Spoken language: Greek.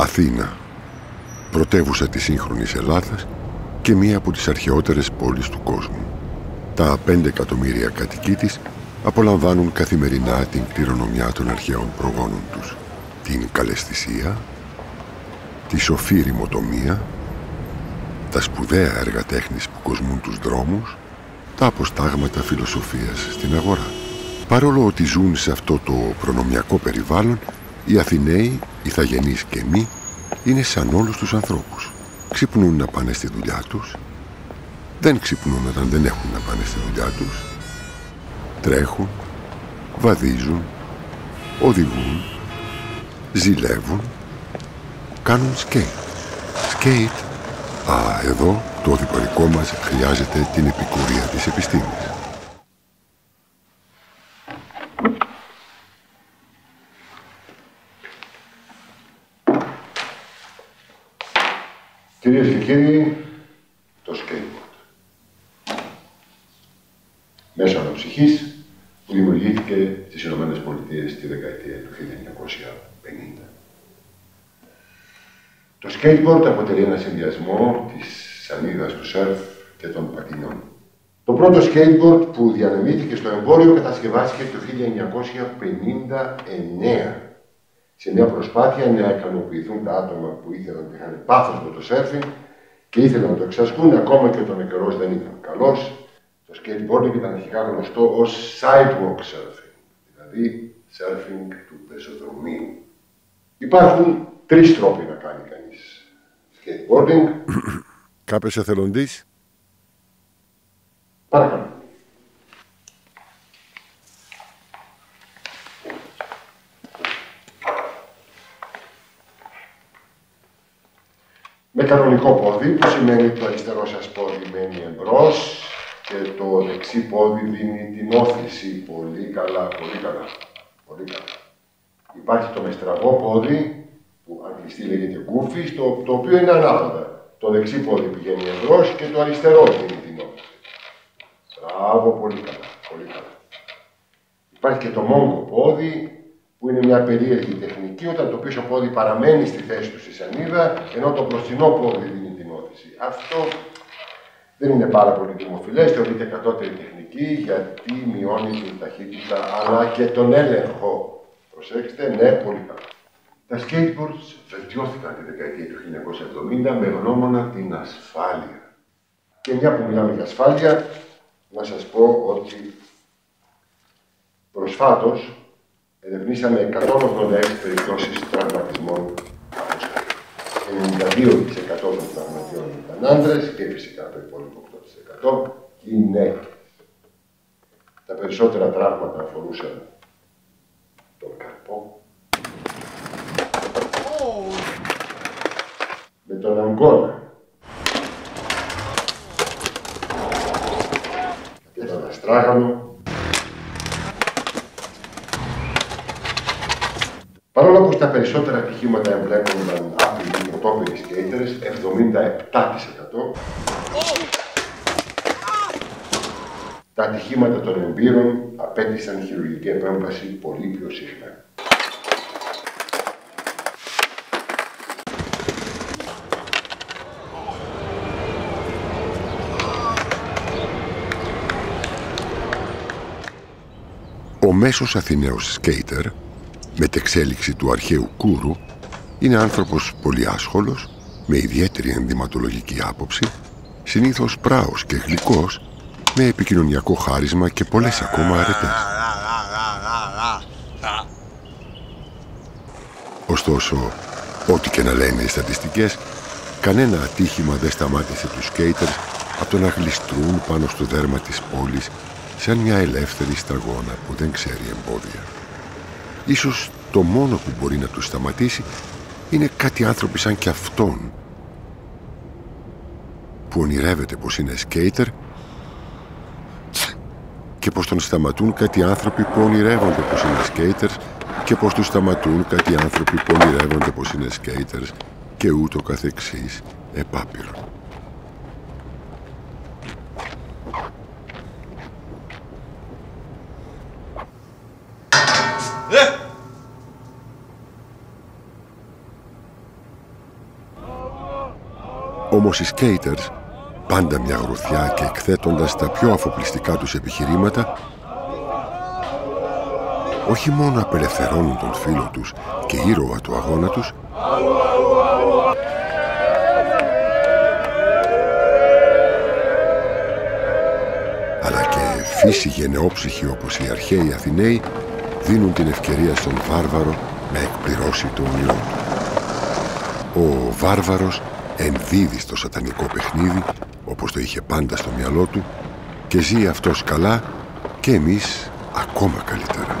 Αθήνα, πρωτεύουσα της σύγχρονης Ελλάδας και μία από τις αρχαιότερες πόλεις του κόσμου. Τα 5 εκατομμύρια κατοικοί της απολαμβάνουν καθημερινά την κληρονομιά των αρχαίων προγόνων τους. Την καλεσθησία, τη σοφή ρημοτομία, τα σπουδαία έργα τέχνης που κοσμούν τους δρόμους, τα αποστάγματα φιλοσοφίας στην αγορά. Παρόλο ότι ζουν σε αυτό το προνομιακό περιβάλλον, οι Αθηναίοι, οι θαγενείς και μη, είναι σαν όλους τους ανθρώπους. Ξυπνούν να πάνε στη δουλειά τους, δεν ξυπνούν όταν δεν έχουν να πάνε στη δουλειά τους, τρέχουν, βαδίζουν, οδηγούν, ζηλεύουν, κάνουν σκέιτ. Σκέιτ, α, εδώ το οδηγορικό μας χρειάζεται την επικουρία της επιστήμης. Κυρίες και κύριοι, το skateboard. Μέσω αναψυχής που δημιουργήθηκε στις Ηνωμένες Πολιτείες τη δεκαετία του 1950. Το skateboard αποτελεί ένα συνδυασμό της σανίδας του σερφ και των πατινιών. Το πρώτο skateboard που διανεμήθηκε στο εμπόριο κατασκευάστηκε το 1959 σε μια προσπάθεια να ικανοποιηθούν τα άτομα που ήθελαν να είχαν πάθος με το σέρφινγκ και ήθελαν να το εξασκούν, ακόμα και όταν ο καιρός δεν ήταν καλός. Το skateboarding ήταν αρχικά γνωστό ως sidewalk surfing, δηλαδή surfing του πεζοδρομίου. Υπάρχουν τρεις τρόποι να κάνει κανείς skateboarding. Κάποιος εθελοντής; Παρακαλώ. Με κανονικό πόδι, που σημαίνει το αριστερό σας πόδι μένει εμπρός και το δεξί πόδι δίνει την όθηση. Πολύ καλά, πολύ καλά, πολύ καλά. Υπάρχει το μεστραβό πόδι, που αν κλειστεί λέγεται κούφι, το, το οποίο είναι ανάποδα. Το δεξί πόδι πηγαίνει εμπρός και το αριστερό δίνει την όθηση. Μπράβο, πολύ καλά, πολύ καλά. Υπάρχει και το μόγκο πόδι, που είναι μια περίεργη τεχνική όταν το πίσω πόδι παραμένει στη θέση του στη σανίδα, ενώ το μπροστινό πόδι δίνει την όθηση. Αυτό δεν είναι πάρα πολύ δημοφιλές, θεωρείται κατώτερη τεχνική γιατί μειώνει την ταχύτητα αλλά και τον έλεγχο. Προσέξτε, ναι, πολύ καλά. Τα skateboards βελτιώθηκαν τη δεκαετία του 1970 με γνώμονα την ασφάλεια. Και μια που μιλάμε για ασφάλεια, να σας πω ότι προσφάτως ερευνήσαμε 186 περιπτώσεις τραυματισμών από σκάφη. 92% των τραυματιών ήταν άντρες και φυσικά το υπόλοιπο 8% γυναίκες. Τα περισσότερα τραύματα αφορούσαν τον καρπό. Με τον αγκώνα. Και τον αστράγαλο Παρόλο που στα περισσότερα ατυχήματα εμπλέκονταν άπειροι πρωτόπεροι σκέιτερες, 77%, τα ατυχήματα των εμπειρών απέτησαν χειρουργική επέμβαση πολύ πιο συχνά. Ο μέσος Αθηναίος σκέιτερ μετεξέλιξη του αρχαίου κούρου, είναι άνθρωπος πολύ άσχολος, με ιδιαίτερη ενδυματολογική άποψη, συνήθως πράος και γλυκός, με επικοινωνιακό χάρισμα και πολλές ακόμα αρετές. Ωστόσο, ό,τι και να λένε οι στατιστικές, κανένα ατύχημα δεν σταμάτησε τους σκέιτερ από το να γλιστρούν πάνω στο δέρμα της πόλης σαν μια ελεύθερη σταγόνα που δεν ξέρει εμπόδια. Ίσως το μόνο που μπορεί να τους σταματήσει είναι κάτι άνθρωποι σαν κι αυτόν που ονειρεύεται πως είναι σκέιτερ και πως τον σταματούν κάτι άνθρωποι που ονειρεύονται πως είναι σκέιτερ και πως τους σταματούν κάτι άνθρωποι που ονειρεύονται πως είναι σκέιτερ και ούτω καθεξής επάπειρο. Όμως οι skaters, πάντα μια γροθιά και εκθέτοντας τα πιο αφοπλιστικά τους επιχειρήματα, όχι μόνο απελευθερώνουν τον φίλο τους και ήρωα του αγώνα τους, αλλά και φύση γενναιόψυχη όπως οι αρχαίοι Αθηναίοι δίνουν την ευκαιρία στον βάρβαρο να εκπληρώσει το όνειρό του. Ο βάρβαρος ενδίδει στο σατανικό παιχνίδι όπως το είχε πάντα στο μυαλό του και ζει αυτός καλά και εμείς ακόμα καλύτερα.